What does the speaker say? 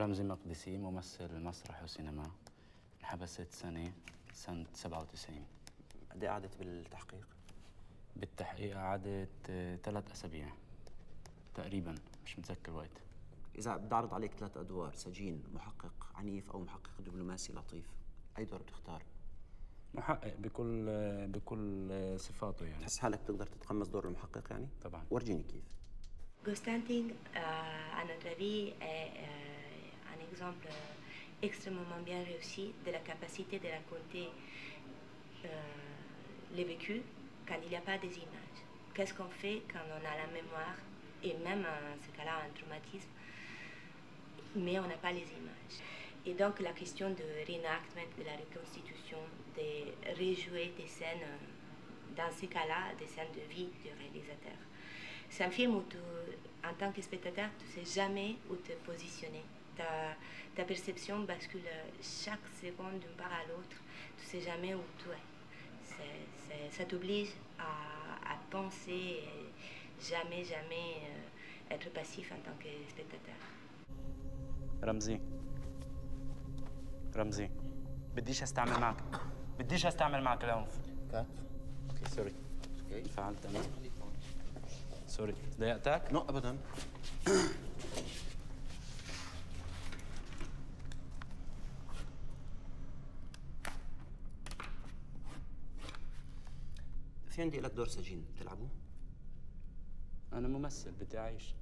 رمزي مقدسي ممثل مسرح وسينما انحبست سنة سنة 97 قد إيه قعدت بالتحقيق؟ بالتحقيق قعدت آه، ثلاث أسابيع تقريبا مش متذكر وقت إذا بدي أعرض عليك ثلاث أدوار سجين محقق عنيف أو محقق دبلوماسي لطيف أي دور بتختار؟ محقق بكل آه، بكل آه، صفاته يعني تحس حالك بتقدر تتقمص دور المحقق يعني؟ طبعا ورجيني كيف euh, à notre exemple euh, extrêmement bien réussi de la capacité de raconter euh, les vécus quand il n'y a pas des images. Qu'est-ce qu'on fait quand on a la mémoire et même en ce cas-là un traumatisme, mais on n'a pas les images? Et donc la question de reenactment, de la reconstitution, de rejouer des scènes, euh, dans ces cas-là, des scènes de vie du réalisateur. C'est un film où en tant que spectateur, tu ne sais jamais où te positionner Ta, ta perception bascule chaque seconde d'une part à l'autre. Tu ne sais jamais où tu es. C'est- c'est- ça t'oblige à, à penser et jamais, jamais euh, être passif en tant que spectateur. رمزي رمزي بديش استعمل معك بديش استعمل معك العنف كات اوكي سوري اوكي فعلت انا سوري ضايقتك؟ نو ابدا في عندي لك دور سجين بتلعبه؟ أنا ممثل بدي أعيش